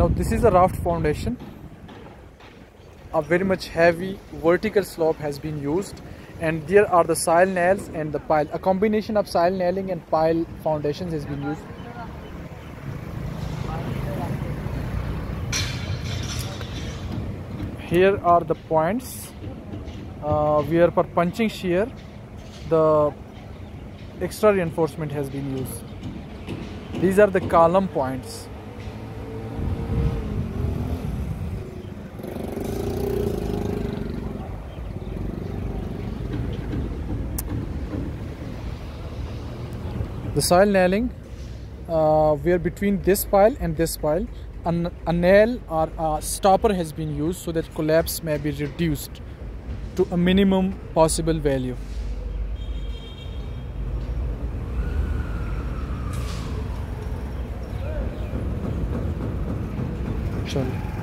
now this is a raft foundation. A very much heavy vertical slope has been used. And there are the soil nails and the pile. A combination of soil nailing and pile foundations has been used. Here are the points. Uh, where for punching shear the extra reinforcement has been used. These are the column points the soil nailing uh, where between this pile and this pile an, a nail or a stopper has been used so that collapse may be reduced to a minimum possible value Sorry.